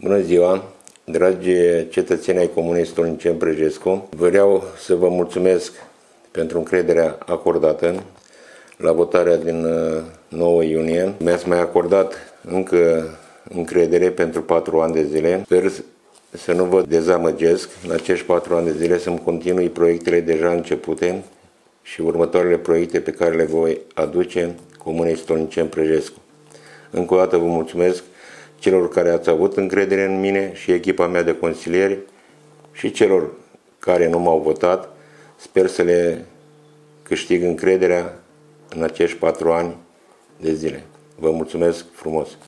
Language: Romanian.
Bună ziua, dragi cetățeni ai Comunei Stolnicen Prejescu. Vreau să vă mulțumesc pentru încrederea acordată la votarea din 9 uh, iunie. Mi-ați mai acordat încă încredere pentru patru ani de zile. Sper să nu vă dezamăgesc în acești patru ani de zile, să-mi continui proiectele deja începute și următoarele proiecte pe care le voi aduce Comunei Stolnicen Prejescu. Încă o dată vă mulțumesc celor care ați avut încredere în mine și echipa mea de consilieri și celor care nu m-au votat. Sper să le câștig încrederea în acești patru ani de zile. Vă mulțumesc frumos!